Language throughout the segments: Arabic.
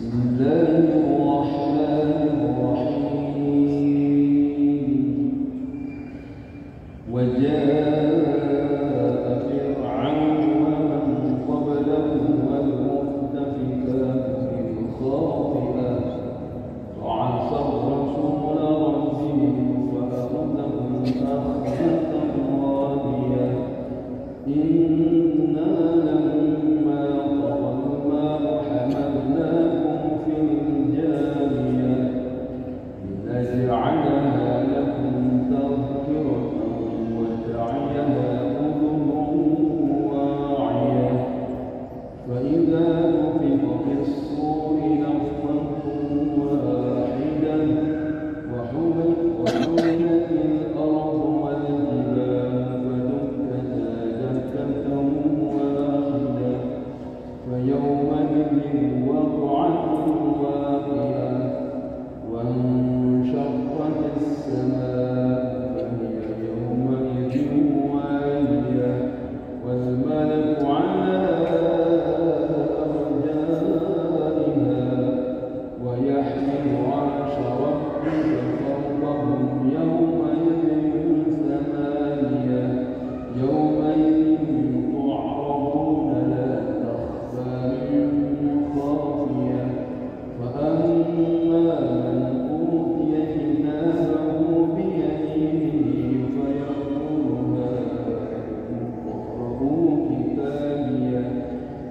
Amen. إذا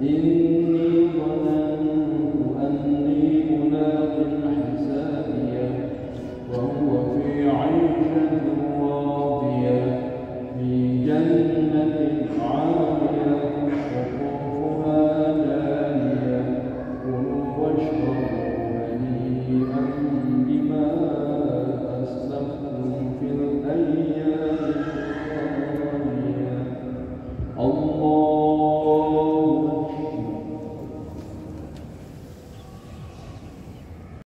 E